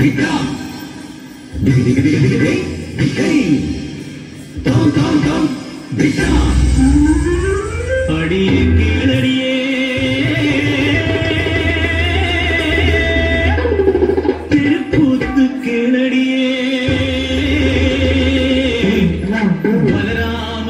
Bikram! Bikram! Bikram!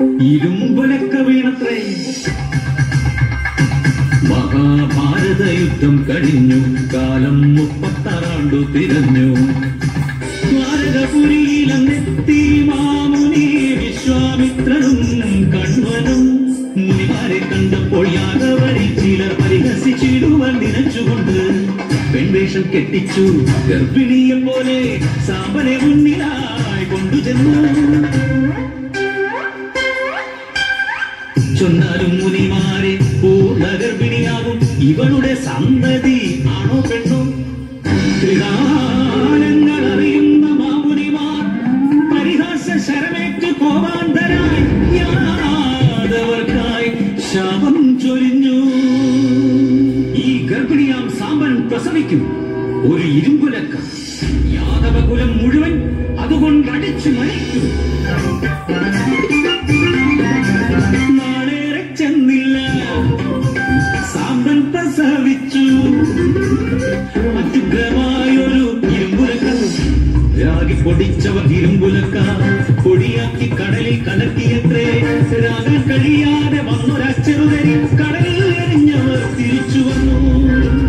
ഇരുമ്പൊലക്ക വീണത്രേ. Mahabharata യുദ്ധം കഴിഞ്ഞു. കാലം മുപ്പത്താറാണ്ടു തിരഞ്ഞു. ദ്വാരകപുരിയിലെത്തി മാമുനി വിശ്വാമിത്രനും കണ്വനും മുനിമാരെ കണ്ടപ്പോൾ യാഗവരി ചിലർ പരിഹസിച്ചിടുവാൻ നിനച്ചുകൊണ്ട് പെൺവേഷം കെട്ടിച്ചു. ഗർഭിണിയെ പോലെ സാമ്പനെ മുന്നിലായി കൊണ്ടുചെന്നു. പ്രസവിക്കും ഒരു ഇരുമ്പുലക്ക. യാദവകുലം മുഴുവൻ അതുകൊണ്ട് അടിച്ചു മരിക്കും. നാളേറെ ചെന്നില്ല. സാമ്പൻ പ്രസവിച്ചു. അത്യുഗ്രമായൊരു ഇരുമ്പുലക്ക. രാഗി പൊടിച്ചവർ ഇരുമ്പുലക്ക. പൊടിയാക്കി കടലിൽ കലക്കിയത്രേ. രാഗാൻ കഴിയാതെ വന്നൊരച്ചെറുതരി കടലിൽ എറിഞ്ഞവർ തിരിച്ചു വന്നു.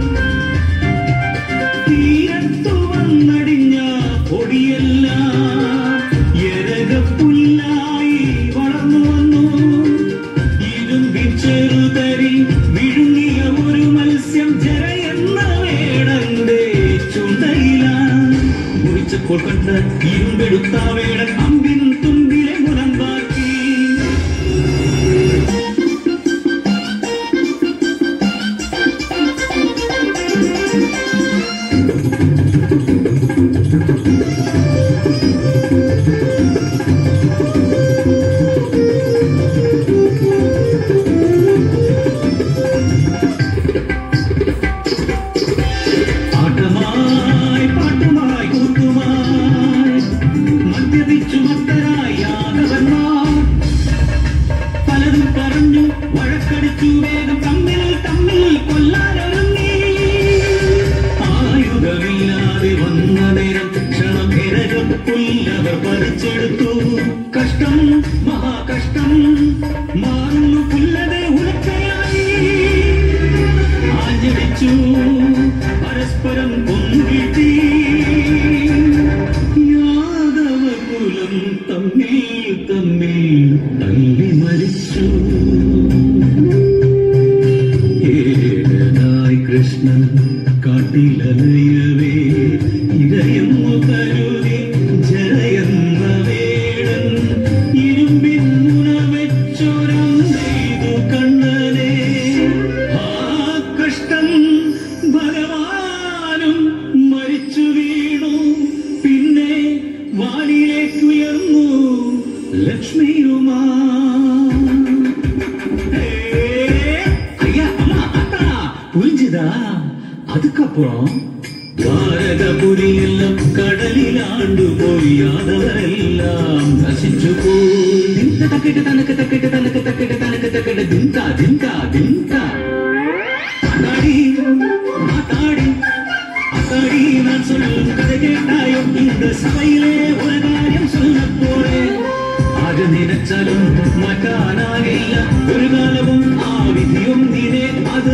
മത്സ്യം ജരയെന്ന വേടന്റെ ചുണ്ടയില. ഇരുമ്പെടുത്ത വേടൻ അമ്പിൻ പുല്ലവർ പറിച്ചെടുത്തു. കഷ്ടം മഹാകഷ്ടം. മാറുന്നു പുല്ലത് ഉലക്കയായി. ആഞ്ഞടിച്ചു. പരസ്പരം യാദവ യാദവകുലം തമ്മിൽ തമ്മിൽ തല്ലി லட்சுமியுமா? ஐயா அம்மா அத்தா புரிஞ்சுதா? அதுக்கப்புறம் பாரதபுரி எல்லாம் கடலில் ஆண்டு போய் யாதவரெல்லாம் ரசிச்சு போய் திந்த தக்கிட்டு தனக்கு தக்கிட்டு தனக்கு தக்கிட்டு தனக்கு தக்கிட்டு திந்தா திந்தா திந்தா அத்தாடி அத்தாடி அத்தாடி நான் சொல்லும் கதை கேட்டாயும் இந்த சபையிலே? ഏത് നിലച്ചാലും മാറ്റാനാകില്ല ഒരു കാലവും ആ വിധിയും നിന്നെ അത്